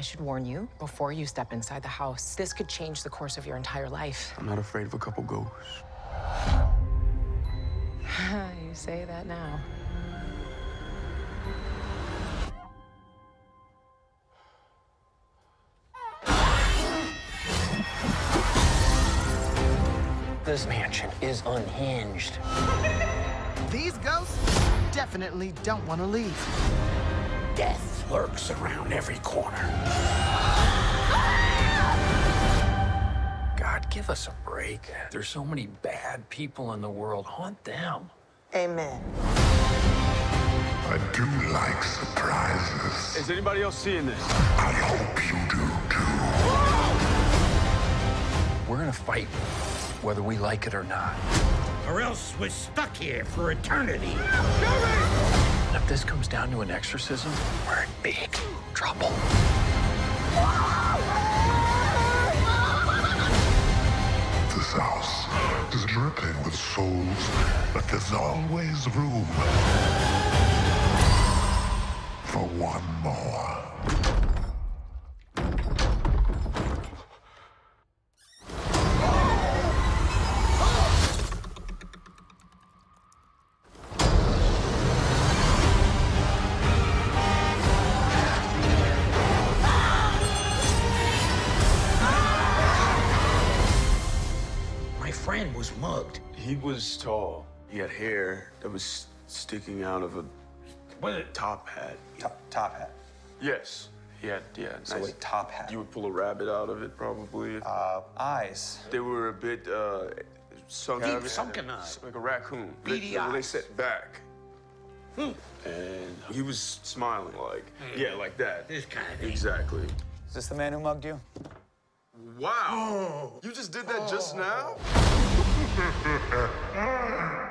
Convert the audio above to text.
I should warn you before you step inside the house. This could change the course of your entire life. I'm not afraid of a couple ghosts. you say that now. This mansion is unhinged. These ghosts definitely don't want to leave. Death lurks around every corner. God, give us a break. There's so many bad people in the world. Haunt them. Amen. I do like surprises. Is anybody else seeing this? I hope you do too. We're gonna fight, whether we like it or not. Or else we're stuck here for eternity. If this comes down to an exorcism, we're in big trouble. This house is dripping with souls, but there's always room for one more. Friend was mugged. He was tall. He had hair that was sticking out of a What? top hat. Top, top hat. Yes. He had, yeah, So nice. a top hat. You would pull a rabbit out of it, probably. Uh, eyes. they were a bit uh, sunk Deep out of sunken eye. Like a raccoon. Beady they, they, they eyes. set back. And he was smiling like, yeah, like that. This kind of thing. Exactly. Is this the man who mugged you? Wow. You just did that just oh. now?